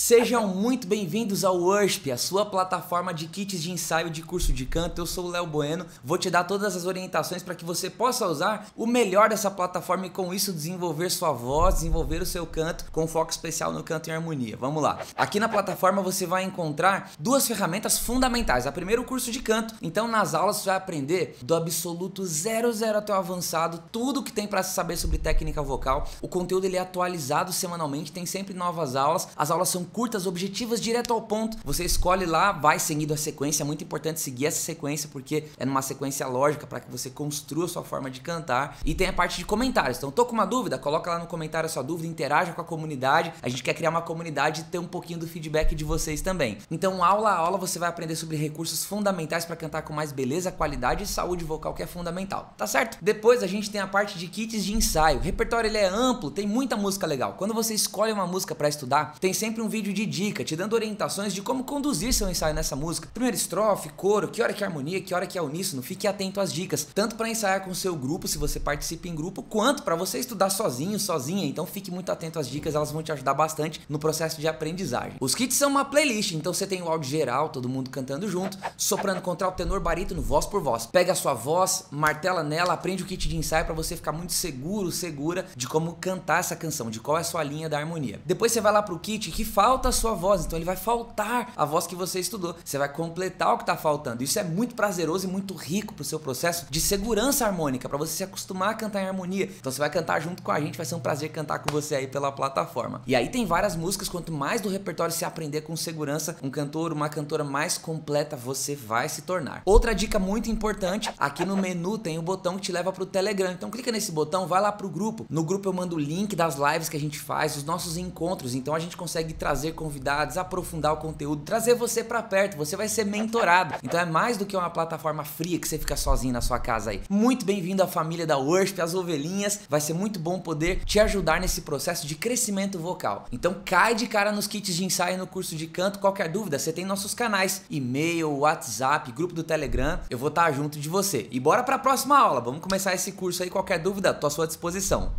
Sejam muito bem-vindos ao Worship, a sua plataforma de kits de ensaio de curso de canto. Eu sou o Léo Bueno, vou te dar todas as orientações para que você possa usar o melhor dessa plataforma e com isso desenvolver sua voz, desenvolver o seu canto com foco especial no canto em harmonia. Vamos lá. Aqui na plataforma você vai encontrar duas ferramentas fundamentais. A primeira, o curso de canto. Então, nas aulas você vai aprender do absoluto 00 até o avançado, tudo que tem para saber sobre técnica vocal. O conteúdo ele é atualizado semanalmente, tem sempre novas aulas. As aulas são curtas, objetivas, direto ao ponto. Você escolhe lá, vai seguindo a sequência. É muito importante seguir essa sequência porque é numa sequência lógica para que você construa sua forma de cantar. E tem a parte de comentários. Então, tô com uma dúvida, coloca lá no comentário a sua dúvida, interaja com a comunidade. A gente quer criar uma comunidade e ter um pouquinho do feedback de vocês também. Então, aula a aula você vai aprender sobre recursos fundamentais para cantar com mais beleza, qualidade e saúde vocal que é fundamental. Tá certo? Depois a gente tem a parte de kits de ensaio. O repertório ele é amplo, tem muita música legal. Quando você escolhe uma música para estudar, tem sempre um vídeo vídeo de dica, te dando orientações de como conduzir seu ensaio nessa música. Primeira estrofe, coro, que hora que é harmonia, que hora que é uníssono, fique atento às dicas, tanto para ensaiar com seu grupo, se você participa em grupo, quanto para você estudar sozinho, sozinha. Então fique muito atento às dicas, elas vão te ajudar bastante no processo de aprendizagem. Os kits são uma playlist, então você tem o áudio geral, todo mundo cantando junto, soprando contralto, tenor, barítono, voz por voz. Pega a sua voz, martela nela, aprende o kit de ensaio para você ficar muito seguro, segura de como cantar essa canção, de qual é a sua linha da harmonia. Depois você vai lá pro kit que falta a sua voz, então ele vai faltar a voz que você estudou. Você vai completar o que está faltando. Isso é muito prazeroso e muito rico para o seu processo de segurança harmônica, para você se acostumar a cantar em harmonia. Então você vai cantar junto com a gente, vai ser um prazer cantar com você aí pela plataforma. E aí tem várias músicas, quanto mais do repertório se aprender com segurança, um cantor, uma cantora mais completa você vai se tornar. Outra dica muito importante, aqui no menu tem o botão que te leva para o Telegram. Então clica nesse botão, vai lá pro grupo. No grupo eu mando o link das lives que a gente faz, os nossos encontros. Então a gente consegue trazer trazer convidados, aprofundar o conteúdo, trazer você para perto, você vai ser mentorado. Então é mais do que uma plataforma fria que você fica sozinho na sua casa aí. Muito bem-vindo à família da Worship, as ovelhinhas. Vai ser muito bom poder te ajudar nesse processo de crescimento vocal. Então cai de cara nos kits de ensaio no curso de canto. Qualquer dúvida, você tem nossos canais, e-mail, WhatsApp, grupo do Telegram. Eu vou estar junto de você. E bora para a próxima aula. Vamos começar esse curso aí. Qualquer dúvida, tô à sua disposição.